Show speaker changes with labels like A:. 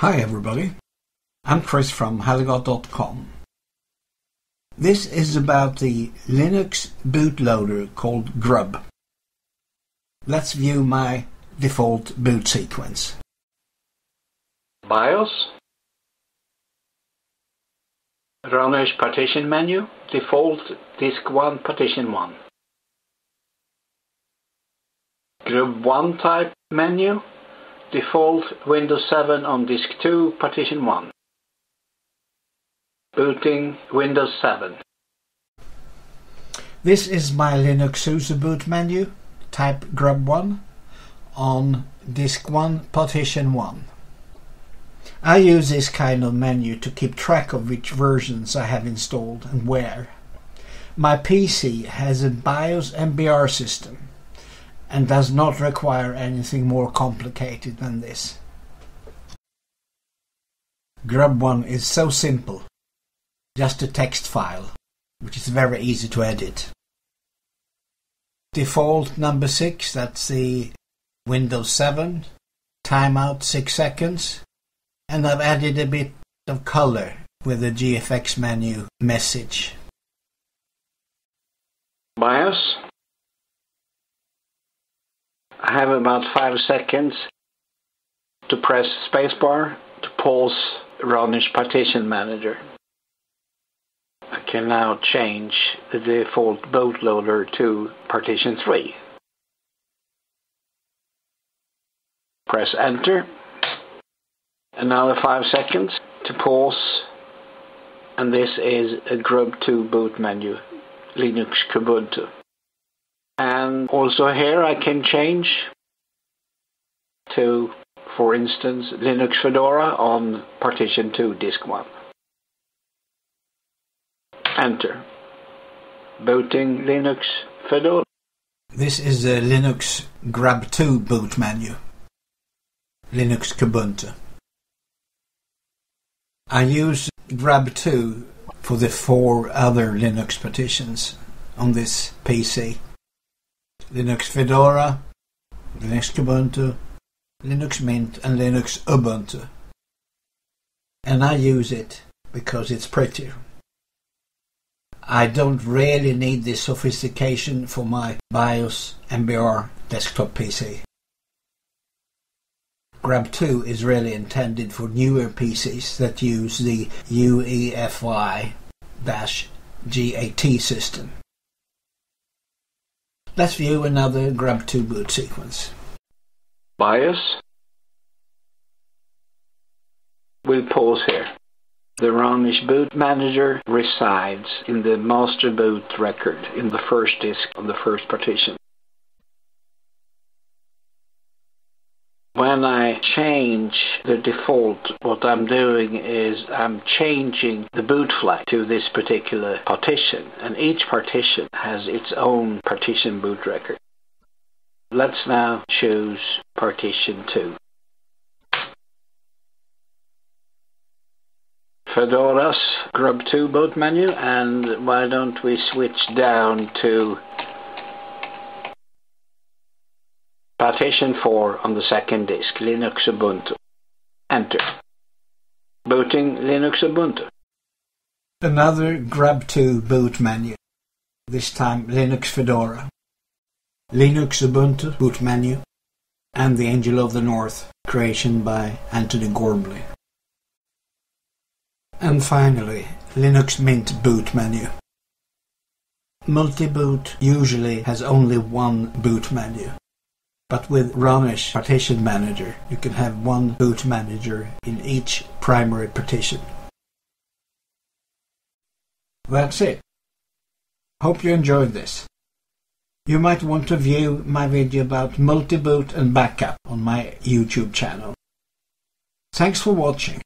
A: Hi everybody, I'm Chris from Hallergard.com. This is about the Linux bootloader called Grub. Let's view my default boot sequence.
B: BIOS Ranish partition menu default disk 1 partition 1 Grub 1 type menu Default Windows 7 on disk 2, partition 1. Booting Windows 7.
A: This is my Linux user boot menu, type grub1, on disk 1, partition 1. I use this kind of menu to keep track of which versions I have installed and where. My PC has a BIOS MBR system and does not require anything more complicated than this. Grub1 is so simple, just a text file, which is very easy to edit. Default number 6, that's the Windows 7, timeout 6 seconds, and I've added a bit of color with the GFX menu message.
B: BIOS I have about five seconds to press spacebar to pause Ranish Partition Manager. I can now change the default bootloader to partition 3. Press enter. Another 5 seconds to pause. And this is a Grub2 boot menu, Linux Kubuntu. And also here I can change to, for instance, Linux Fedora on partition 2 disk 1. Enter. Booting Linux Fedora.
A: This is the Linux Grub2 boot menu. Linux Kubuntu. I use Grub2 for the four other Linux partitions on this PC. Linux Fedora, Linux Kubuntu, Linux Mint and Linux Ubuntu. And I use it because it's pretty. I don't really need this sophistication for my BIOS MBR desktop PC. Grub2 is really intended for newer PCs that use the UEFI-GPT system. Let's view another grub2 boot sequence.
B: BIOS. We'll pause here. The Ranish boot manager resides in the master boot record in the first disk on the first partition. Change the default, what I'm doing is I'm changing the boot flag to this particular partition, and each partition has its own partition boot record. Let's now choose partition 2. Fedora's Grub2 boot menu, and why don't we switch down to Partition 4 on the second disk, Linux Ubuntu. Enter. Booting Linux Ubuntu.
A: Another Grub2 boot menu. This time Linux Fedora. Linux Ubuntu boot menu. And the Angel of the North, creation by Antony Gormley. And finally, Linux Mint boot menu. Multi-boot usually has only one boot menu. But with Ranish Partition Manager, you can have one boot manager in each primary partition. That's it. Hope you enjoyed this. You might want to view my video about multi-boot and backup on my YouTube channel. Thanks for watching.